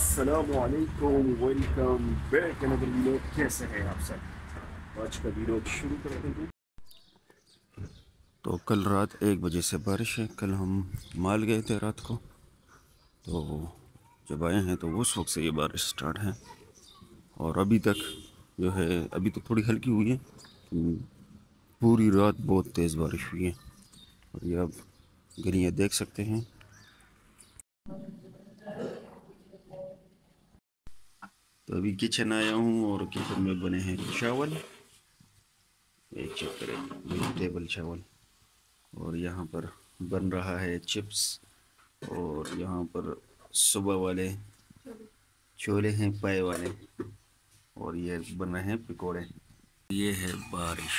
असलकुम welcome back another video कैसे हैं आप सब? आज का वीडियो शुरू करते हैं। तो कल रात एक बजे से बारिश है, कल हम माल गए थे रात को। तो जब आए हैं तो उस वक्त से ये बारिश स्टार्ट है। और अभी तक जो है, अभी तो थोड़ी हल्की हुई है पूरी रात बहुत तेज़ बारिश हुई है। और ये आप गलियाँ देख सकते हैं। तो अभी किचन आया हूँ और किचन में बने हैं चावल। एक चेक करें वेजिटेबल चावल। और यहाँ पर बन रहा है चिप्स और यहाँ पर सुबह वाले छोले हैं, पाए वाले। और ये बन रहे हैं पकौड़े। ये है बारिश।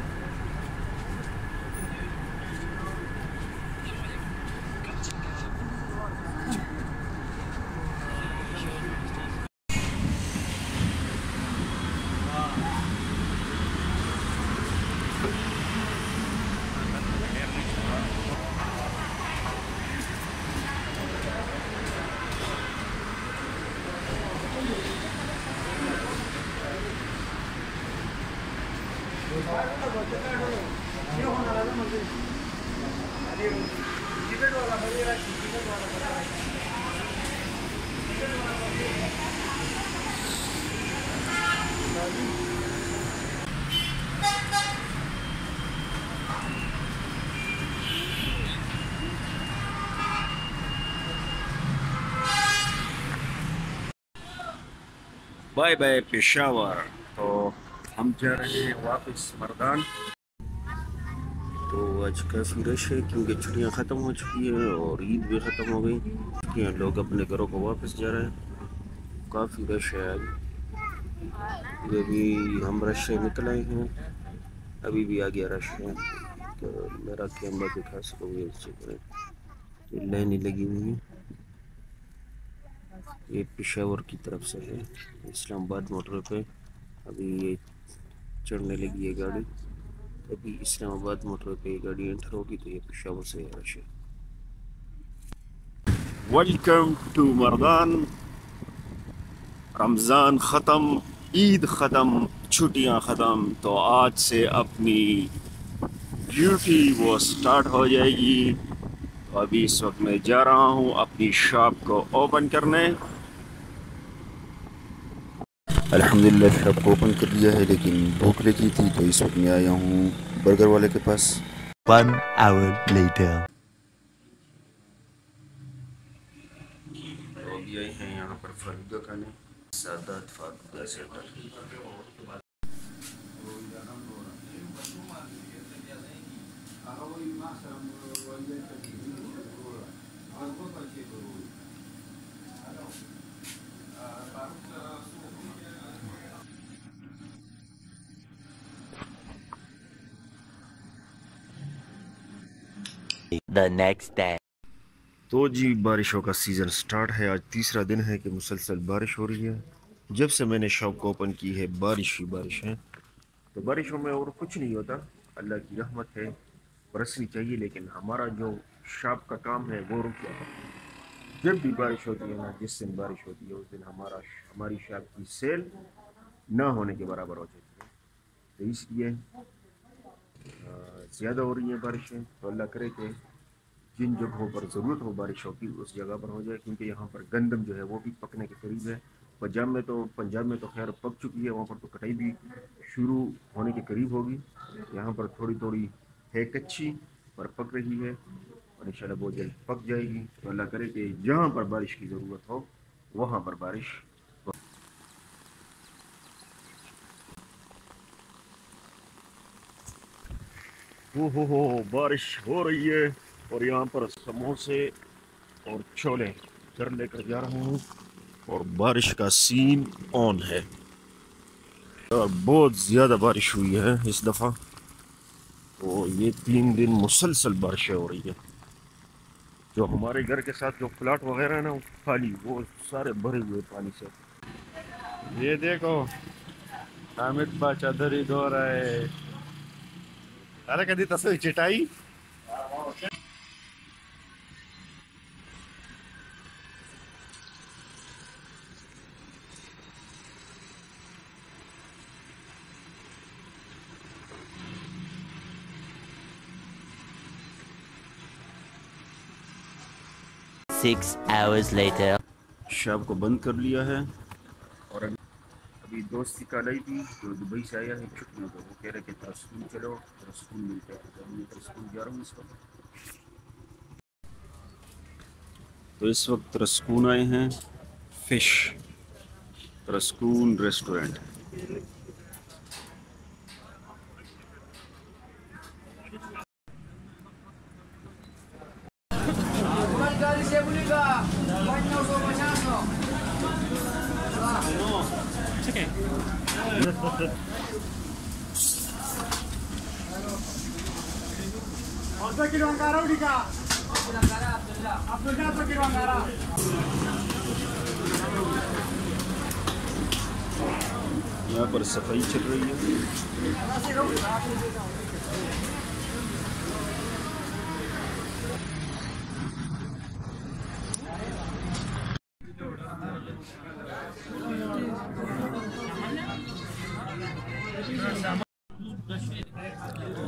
Bye bye Peshawar तो जा रहे हैं वापस मरदान। तो आज काफ़ी रश है, क्योंकि छुट्टियाँ ख़त्म हो चुकी हैं और ईद भी ख़त्म हो गई छुट्टियाँ लोग अपने घरों को वापस जा रहे हैं। काफ़ी रश है आज। ये भी हम रश से निकल आए हैं, अभी भी आ गया रश है। तो मेरा कैमरा दिखा सकोगे इससे लाइनें लगी हुई हैं। ये पिशावर की तरफ़ से है, इस्लामाबाद मोटर पे। अभी ये चढ़ने लगी है गाड़ी। अभी इस्लामाबाद मोटर पे गाड़ी एंटर होगी तो ये पिशावर से रश है वेलकम टू मरदान रमज़ान ख़त्म ईद ख़त्म छुट्टियाँ ख़त्म तो आज से अपनी ड्यूटी वो स्टार्ट हो जाएगी। तो अभी इस वक्त मैं जा रहा हूँ अपनी शॉप को ओपन करने। अल्हम्दुलिल्लाह शॉप को ओपन कर दिया है लेकिन भूख लगी थी तो इस वक्त मैं आया हूँ बर्गर वाले के पास One hour later. तो अभी आए हैं यहाँ पर फालूदा खाने Sadat falooda centre The next day. तो जी, बारिशों का सीज़न स्टार्ट है। आज तीसरा दिन है कि मुसलसल बारिश हो रही है। जब से मैंने शॉप को ओपन की है, बारिश ही बारिश है। तो बारिशों में और कुछ नहीं होता। अल्लाह की रहमत है, बरसनी चाहिए, लेकिन हमारा जो शॉप का काम है, वो रुक जाता है। जब भी बारिश होती है ना, जिस दिन बारिश होती है, उस दिन हमारा हमारी शॉप की सेल ना होने के बराबर हो जाती है। तो इसलिए ज़्यादा हो रही है बारिशें तो अल्लाह करे कि जिन जगहों पर ज़रूरत हो, बारिश की उस जगह पर हो जाए, क्योंकि यहाँ पर गंदम जो है वो भी पकने के करीब है। पंजाब में तो पंजाब में तो खैर पक चुकी है, वहाँ पर तो कटाई भी शुरू होने के करीब होगी। यहाँ पर थोड़ी थोड़ी है कच्ची, पर पक रही है, और इंशाल्लाह बहुत जल्द पक जाएगी। तो अल्लाह करे कि जहाँ पर बारिश की ज़रूरत हो, वहाँ पर बारिश हो। हो हो, बारिश हो रही है। और यहाँ पर समोसे और छोले घर लेकर जा रहा हूँ और बारिश का सीन ऑन है। और बहुत ज़्यादा बारिश हुई है इस दफ़ा। तो ये तीन दिन मुसलसल बारिशें हो रही है। जो हमारे घर के साथ जो प्लाट वगैरह है ना खाली, वो सारे भरे हुए पानी से। ये देखो हामिद बा चादरी धो रहा है। अरे कभी तस्वीर चिटाई? Six hours later. शॉप को बंद कर लिया है। और अभी अभी दोस्त की कॉल आई थी जो दुबई से आया है छुट्टियों को। वो कह रहे कि तेरा स्कूल चलो तेरा स्कूल मिलता है। जब मैं तेरा स्कूल जा रहा हूँ इस वक्त। तो इस वक्त रस्कून आए हैं। Fish. रस्कून restaurant Magkali siya muli ka? Banyo so masyado. Apa kilo ang karaw di ka? Abdul ka apa kilo यहाँ पर सफ़ाई चल रही है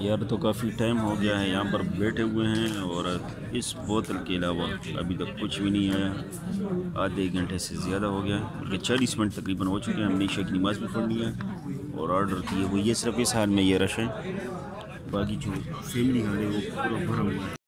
यार तो काफ़ी टाइम हो गया है, यहाँ पर बैठे हुए हैं और इस बोतल के अलावा अभी तक कुछ भी नहीं आया। आधे एक घंटे से ज़्यादा हो गया है, बल्कि चालीस मिनट तकरीबन हो चुके हैं, हमने ईशा की नमाज़ भी पढ़ लिया है और ऑर्डर किए हुए, ये सिर्फ़ इस हाल में ये रश है। बाकी जो फैमिली हाल है वो पूरा भरा हुआ है।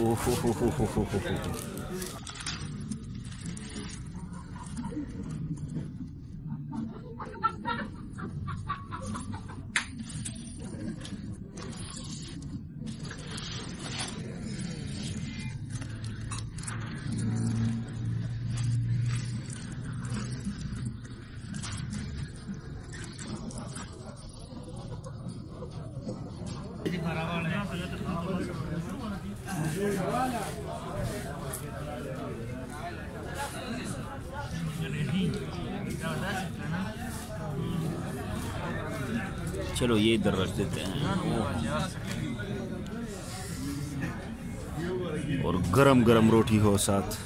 ओह हो हो हो हो हो हो हो। चलो ये इधर रख देते हैं। और गरम गरम रोटी हो साथ।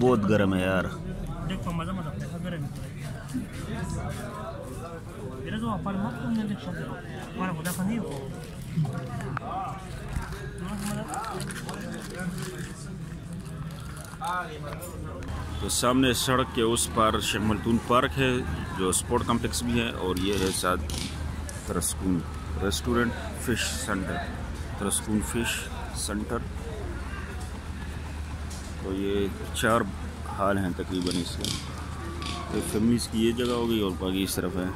बहुत गरम है यार। तो सामने सड़क के उस पार शेख मलतून पार्क है, जो स्पोर्ट कॉम्प्लेक्स भी है, और ये है साथ तरस्कून रेस्टोरेंट फ़िश सेंटर। तरस्कून फ़िश सेंटर। तो ये चार हाल हैं तकरीबन इसके। तो फैमिलीज़ की ये जगह हो गई और बाकी इस तरफ़ है।